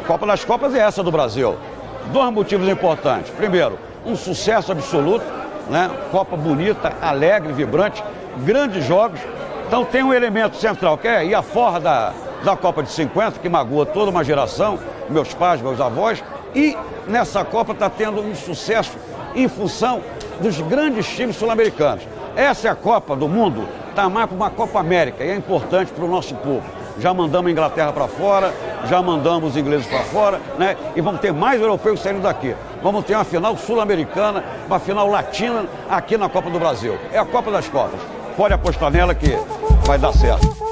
Copa das Copas é essa do Brasil. Dois motivos importantes. Primeiro, um sucesso absoluto, né? Copa bonita, alegre, vibrante, grandes jogos. Então tem um elemento central que é ir a forra da, da Copa de 50, que magoa toda uma geração, meus pais, meus avós, e nessa Copa está tendo um sucesso em função dos grandes times sul-americanos. Essa é a Copa do Mundo, está mais para uma Copa América e é importante para o nosso povo. Já mandamos a Inglaterra para fora, já mandamos os ingleses para fora, né? E vamos ter mais europeus saindo daqui. Vamos ter uma final sul-americana, uma final latina aqui na Copa do Brasil. É a Copa das Copas. Pode apostar nela que vai dar certo.